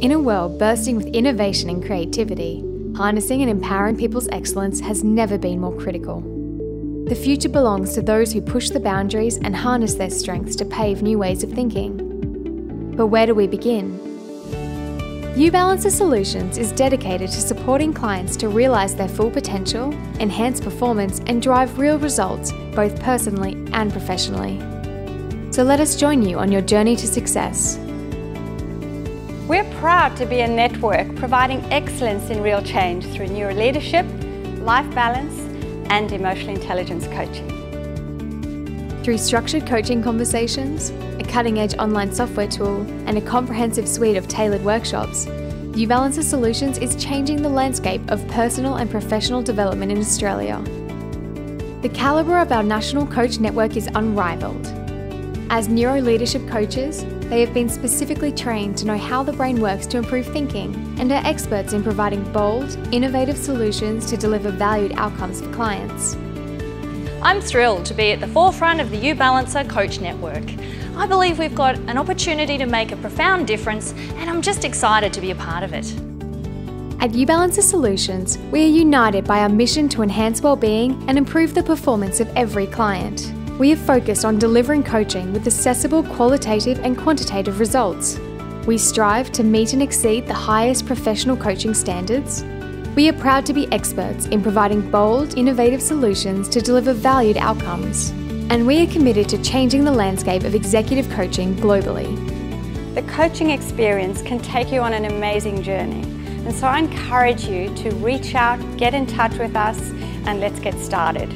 In a world bursting with innovation and creativity, harnessing and empowering people's excellence has never been more critical. The future belongs to those who push the boundaries and harness their strengths to pave new ways of thinking. But where do we begin? UBalancer Solutions is dedicated to supporting clients to realise their full potential, enhance performance, and drive real results both personally and professionally. So let us join you on your journey to success. We're proud to be a network providing excellence in real change through neuro leadership, life balance, and emotional intelligence coaching. Through structured coaching conversations, a cutting edge online software tool, and a comprehensive suite of tailored workshops, UBalancer Solutions is changing the landscape of personal and professional development in Australia. The calibre of our national coach network is unrivaled. As neuro leadership coaches, they have been specifically trained to know how the brain works to improve thinking and are experts in providing bold, innovative solutions to deliver valued outcomes for clients. I'm thrilled to be at the forefront of the UBalancer Coach Network. I believe we've got an opportunity to make a profound difference and I'm just excited to be a part of it. At UBalancer Solutions, we are united by our mission to enhance well-being and improve the performance of every client. We are focused on delivering coaching with accessible qualitative and quantitative results. We strive to meet and exceed the highest professional coaching standards we are proud to be experts in providing bold, innovative solutions to deliver valued outcomes. And we are committed to changing the landscape of executive coaching globally. The coaching experience can take you on an amazing journey. And so I encourage you to reach out, get in touch with us, and let's get started.